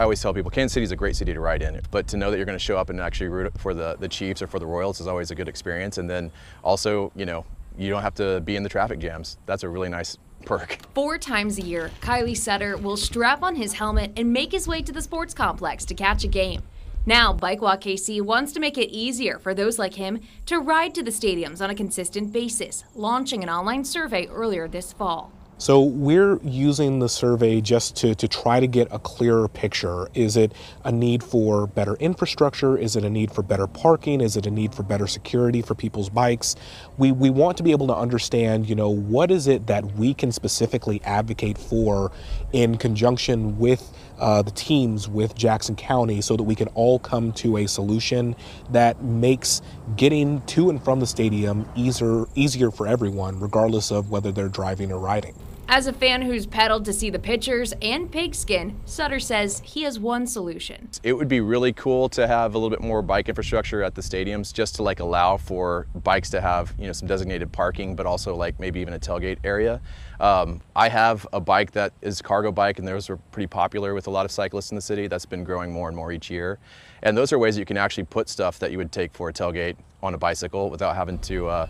I always tell people Kansas City is a great city to ride in, but to know that you're going to show up and actually root for the, the Chiefs or for the Royals is always a good experience. And then also, you know, you don't have to be in the traffic jams. That's a really nice perk. Four times a year, Kylie Sutter will strap on his helmet and make his way to the sports complex to catch a game. Now, Bike Walk KC wants to make it easier for those like him to ride to the stadiums on a consistent basis, launching an online survey earlier this fall. So we're using the survey just to, to try to get a clearer picture. Is it a need for better infrastructure? Is it a need for better parking? Is it a need for better security for people's bikes? We, we want to be able to understand, you know, what is it that we can specifically advocate for in conjunction with uh, the teams with Jackson County so that we can all come to a solution that makes getting to and from the stadium easier, easier for everyone, regardless of whether they're driving or riding. As a fan who's pedaled to see the pictures and pigskin, Sutter says he has one solution. It would be really cool to have a little bit more bike infrastructure at the stadiums just to like allow for bikes to have, you know, some designated parking, but also like maybe even a tailgate area. Um, I have a bike that is cargo bike and those are pretty popular with a lot of cyclists in the city. That's been growing more and more each year. And those are ways that you can actually put stuff that you would take for a tailgate on a bicycle without having to uh,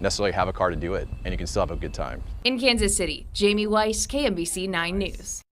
necessarily have a car to do it, and you can still have a good time. In Kansas City, Jamie Weiss, KMBC 9 News.